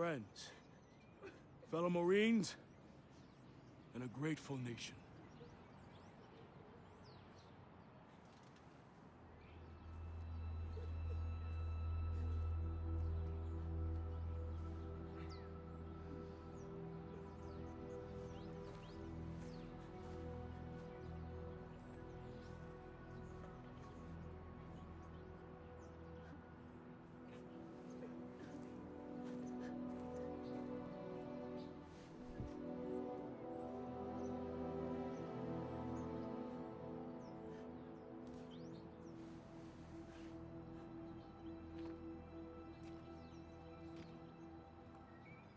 friends, fellow Marines, and a grateful nation.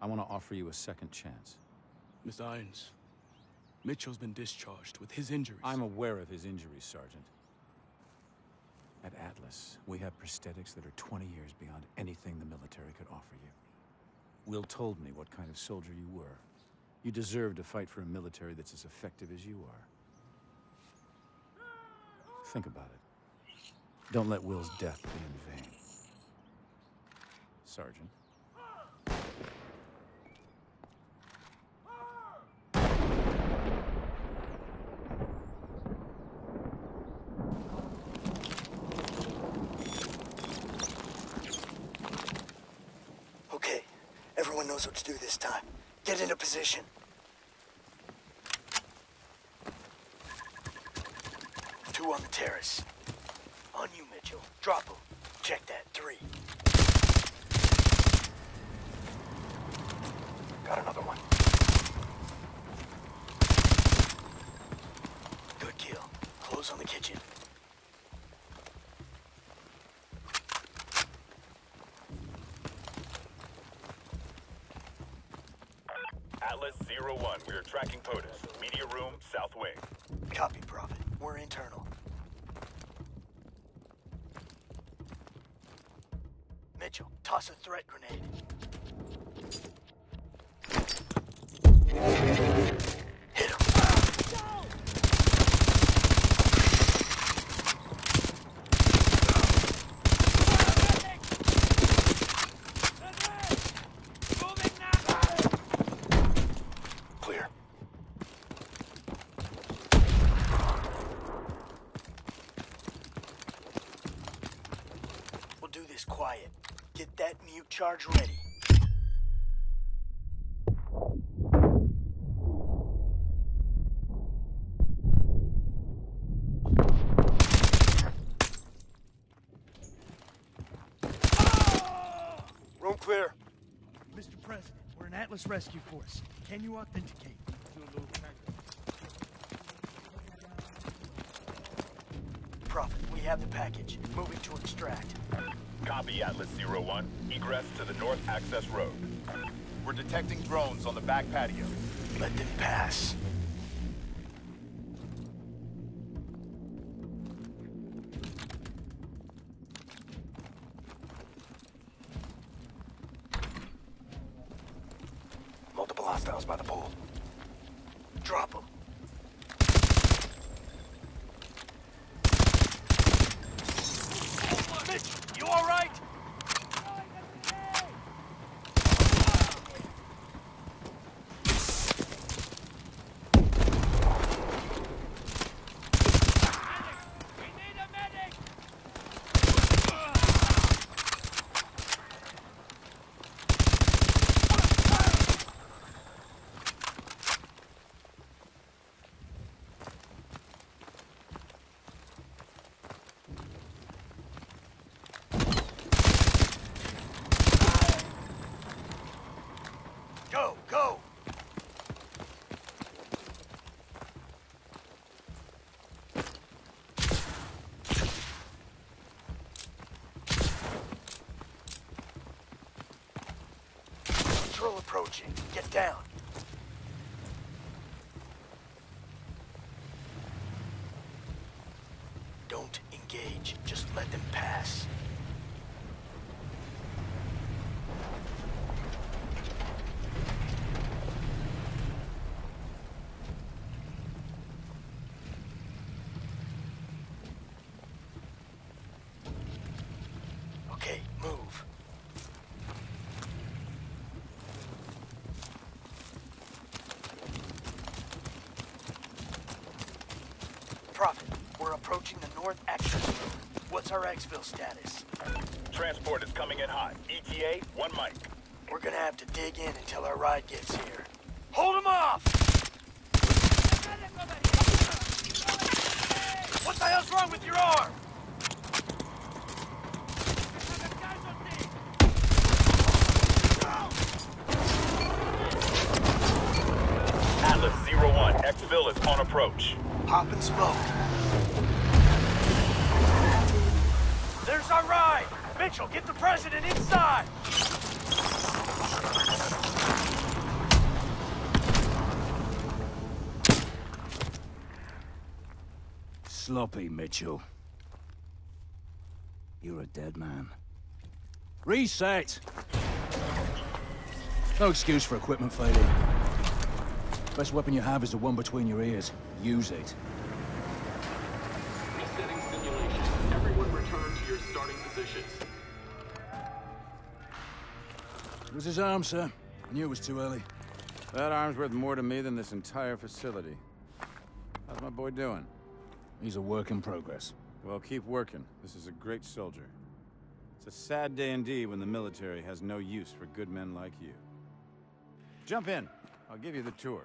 I want to offer you a second chance. Mr. Irons, Mitchell's been discharged with his injuries. I'm aware of his injuries, Sergeant. At Atlas, we have prosthetics that are 20 years beyond anything the military could offer you. Will told me what kind of soldier you were. You deserve to fight for a military that's as effective as you are. Think about it. Don't let Will's death be in vain. Sergeant. Okay, everyone knows what to do this time. Get into position. Two on the terrace. On you, Mitchell. Drop them. Check that. Three. Got another one. Good kill. Close on the kitchen. Atlas Zero One, we are tracking POTUS. Media room, south wing. Copy, Prophet. We're internal. Mitchell, toss a threat grenade. Hit him. Clear. We'll do this quiet. Get that mute charge ready. Room clear. Mr. President, we're an Atlas Rescue Force. Can you authenticate? Prophet, we have the package. Moving to extract. Copy Atlas Zero One. Egress to the north access road. We're detecting drones on the back patio. Let them pass. Multiple hostiles by the pool. Drop them. Mitch, you all right? Go, go! Approaching. Get down. Don't engage. Just let them pass. Okay, move. Prophet, we're approaching the north access road. What's our exfil status? Transport is coming in hot. ETA, one mic. We're gonna have to dig in until our ride gets here. Hold him off! What the hell's wrong with your arm? Atlas Zero One. Exfil is on approach. Pop and smoke. There's our ride! Mitchell, get the president inside! Sloppy, Mitchell. You're a dead man. Reset! No excuse for equipment failure. Best weapon you have is the one between your ears. Use it. To your starting positions. It was his arm, sir. I knew it was too early. That arm's worth more to me than this entire facility. How's my boy doing? He's a work in progress. Well, keep working. This is a great soldier. It's a sad day indeed when the military has no use for good men like you. Jump in. I'll give you the tour.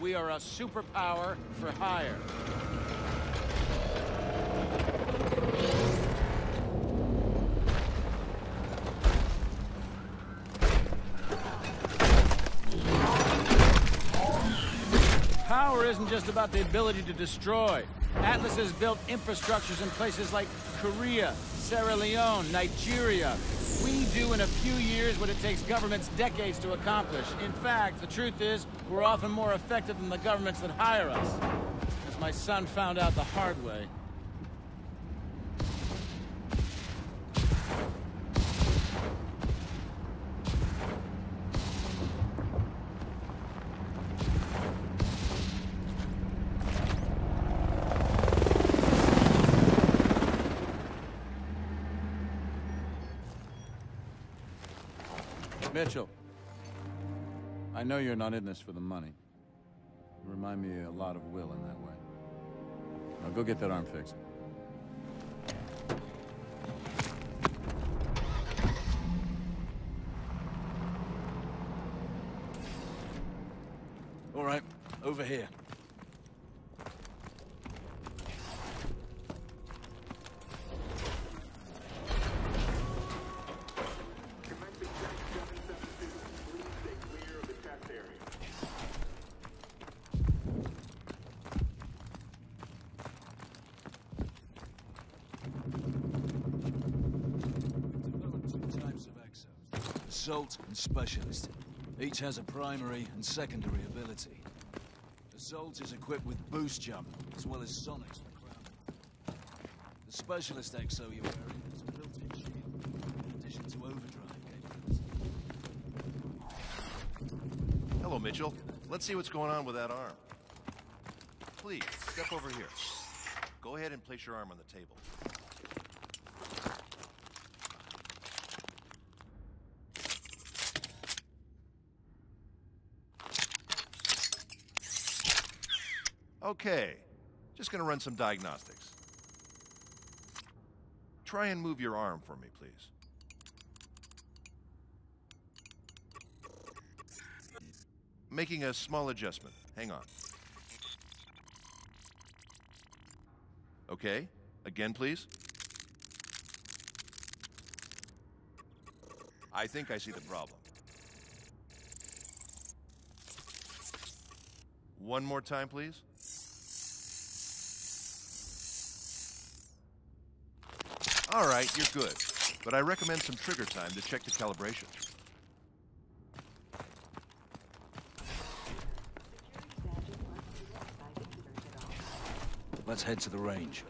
We are a superpower for hire. Power isn't just about the ability to destroy. Atlas has built infrastructures in places like Korea, Sierra Leone, Nigeria. We do in a few years what it takes governments decades to accomplish. In fact, the truth is, we're often more effective than the governments that hire us. As my son found out the hard way. Mitchell. I know you're not in this for the money. You remind me a lot of Will in that way. Now go get that arm fixed. All right, over here. Assault and Specialist. Each has a primary and secondary ability. Assault is equipped with boost jump, as well as sonics for ground. The Specialist exo you're wearing has a built-in shield, in addition to overdrive capability. Hello, Mitchell. Let's see what's going on with that arm. Please, step over here. Go ahead and place your arm on the table. Okay, just gonna run some diagnostics. Try and move your arm for me, please. Making a small adjustment. Hang on. Okay, again, please. I think I see the problem. One more time, please. All right, you're good. But I recommend some trigger time to check the calibration. Let's head to the range.